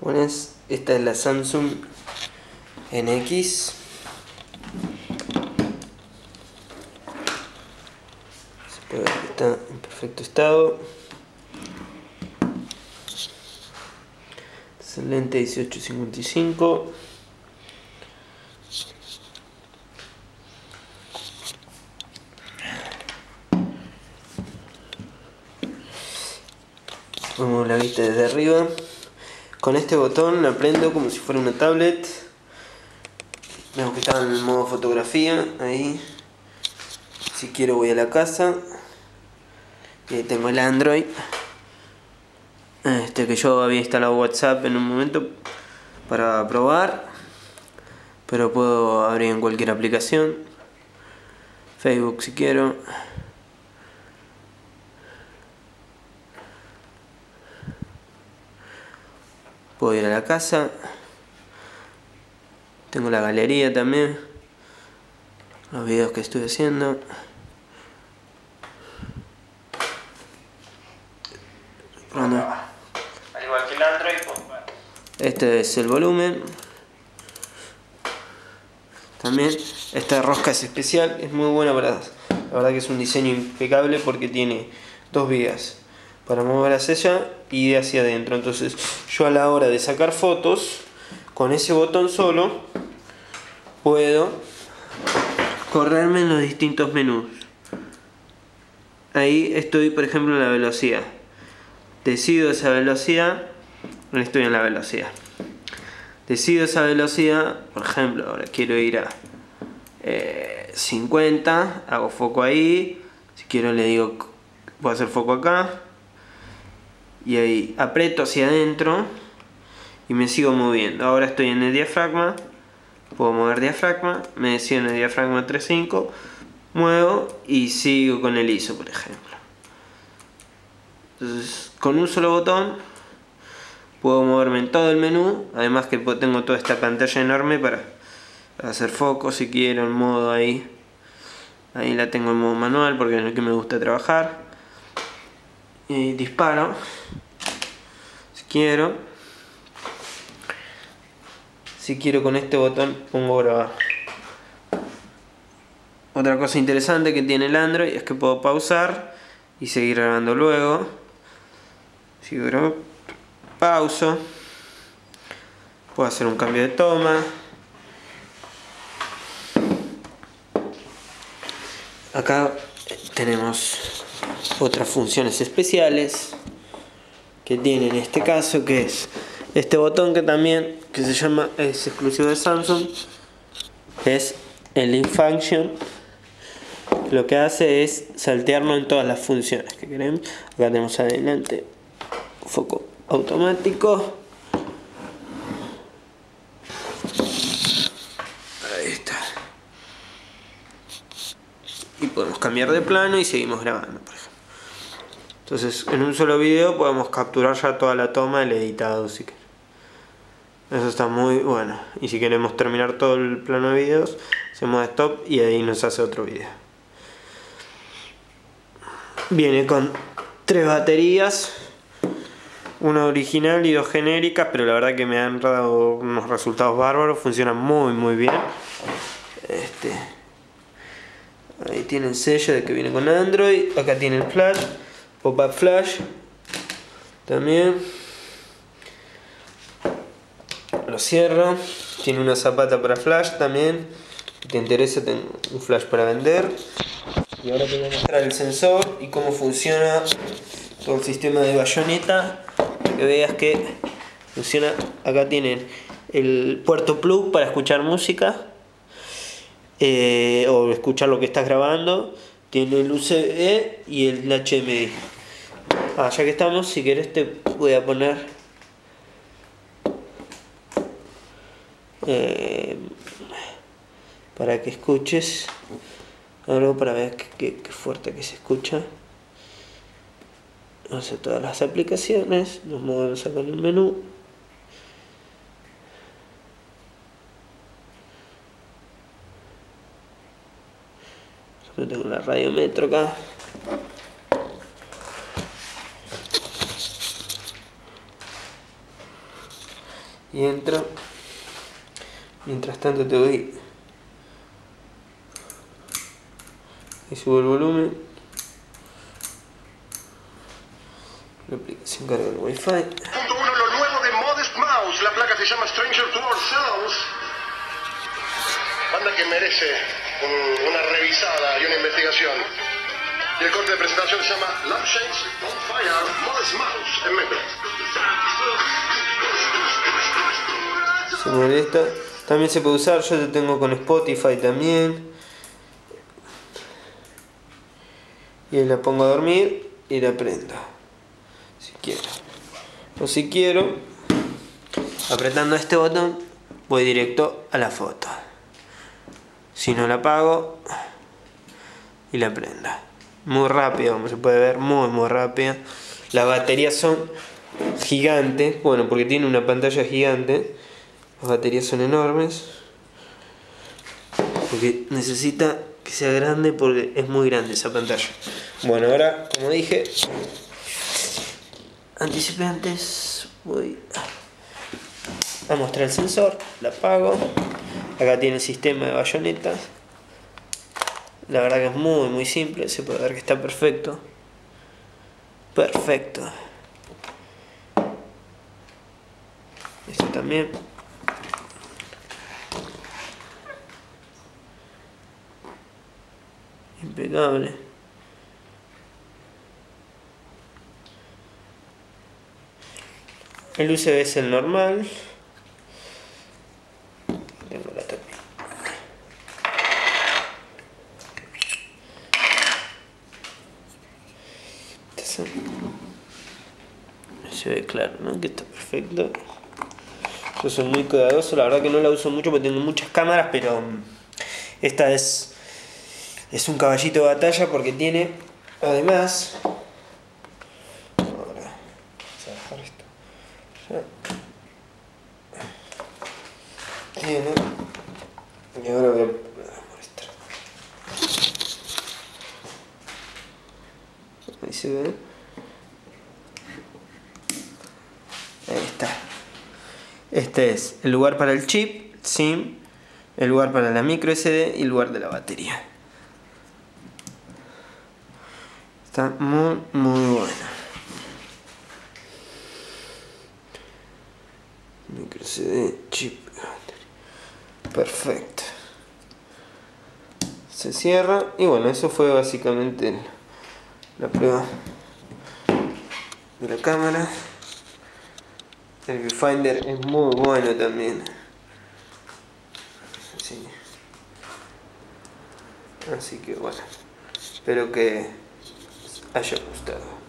Buenas, esta es la Samsung NX. Se puede ver que está en perfecto estado. Excelente 1855. Vemos la vista desde arriba. Con este botón la prendo como si fuera una tablet. Vemos que está en el modo fotografía. Ahí. Si quiero voy a la casa. Y ahí tengo el Android. Este que yo había instalado WhatsApp en un momento para probar. Pero puedo abrir en cualquier aplicación. Facebook si quiero. Puedo ir a la casa. Tengo la galería también. Los videos que estoy haciendo. Bueno, Al igual que el Android, pues, bueno. este es el volumen. También esta rosca es especial, es muy buena para... La verdad que es un diseño impecable porque tiene dos vías para mover hacia allá y de hacia adentro. Entonces yo a la hora de sacar fotos, con ese botón solo, puedo correrme en los distintos menús. Ahí estoy, por ejemplo, en la velocidad. Decido esa velocidad, estoy en la velocidad. Decido esa velocidad, por ejemplo, ahora quiero ir a eh, 50, hago foco ahí, si quiero le digo, puedo hacer foco acá, y ahí aprieto hacia adentro y me sigo moviendo. Ahora estoy en el diafragma, puedo mover diafragma, me decido en el diafragma 3.5, muevo y sigo con el ISO, por ejemplo. Entonces, con un solo botón puedo moverme en todo el menú, además que tengo toda esta pantalla enorme para hacer foco si quiero en modo ahí. Ahí la tengo en modo manual porque es el que me gusta trabajar. Y disparo si Si quiero con este botón pongo grabar. Otra cosa interesante que tiene el Android es que puedo pausar y seguir grabando luego. Si grabo, pauso. Puedo hacer un cambio de toma. Acá tenemos otras funciones especiales que tiene en este caso que es este botón que también que se llama es exclusivo de Samsung es el link function lo que hace es saltearlo en todas las funciones que queremos. Acá tenemos adelante foco automático. Ahí está. Y podemos cambiar de plano y seguimos grabando por ejemplo entonces en un solo video podemos capturar ya toda la toma el editado si eso está muy bueno. Y si queremos terminar todo el plano de videos hacemos stop y ahí nos hace otro video. Viene con tres baterías una original y dos genéricas pero la verdad que me han dado unos resultados bárbaros funcionan muy muy bien. Este ahí tiene el sello de que viene con Android acá tiene el flash pop-up flash. También. Lo cierro. Tiene una zapata para flash también. Si te interesa tengo un flash para vender. Y ahora te voy a mostrar el sensor y cómo funciona todo el sistema de bayoneta. Que veas que funciona. Acá tienen el puerto plug para escuchar música. Eh, o escuchar lo que estás grabando tiene el USB y el HDMI ah, ya que estamos si querés te voy a poner eh, para que escuches algo para ver qué fuerte que se escucha. Vamos a todas las aplicaciones nos movemos acá en el menú yo tengo la radio metro acá y entro. Mientras tanto te voy y subo el volumen. La aplicación carga el wifi. Punto uno, lo nuevo de Modest Mouse. La placa se llama Stranger to Ourselves. Banda que merece un- una revisada y una investigación. Y el corte de presentación se llama Lampshades on Fire, Modest Mouse, en Metro. se molesta. También se puede usar, yo lo tengo con Spotify también. Y la pongo a dormir y la prendo. Si quiero. O si quiero, apretando este botón, voy directo a la foto. Si no la apago y la prendo. Muy rápido, como se puede ver, muy muy rápida. Las baterías son gigantes, bueno, porque tiene una pantalla gigante. Las baterías son enormes. Porque necesita que sea grande porque es muy grande esa pantalla. Bueno, ahora, como dije, anticipé antes, voy a mostrar el sensor, la apago. Acá tiene el sistema de bayonetas. La verdad que es muy muy simple, se puede ver que está perfecto. Perfecto. Esto también. Impecable. El USB es el normal. Tengo la tapita. Se ve claro, ¿no? Que está perfecto. Yo soy muy cuidadoso, la verdad que no la uso mucho porque tengo muchas cámaras, pero mm, esta es es un caballito de batalla porque tiene además ahora vamos a dejar esto tiene y ahora mostrar ahí ahí está este es el lugar para el chip SIM el lugar para la micro SD y el lugar de la batería Está muy, muy buena. Micro CD, chip. Perfecto. Se cierra. Y bueno, eso fue básicamente el- la prueba de la cámara. El viewfinder es muy bueno también. Así, que bueno. Espero que haya gustado.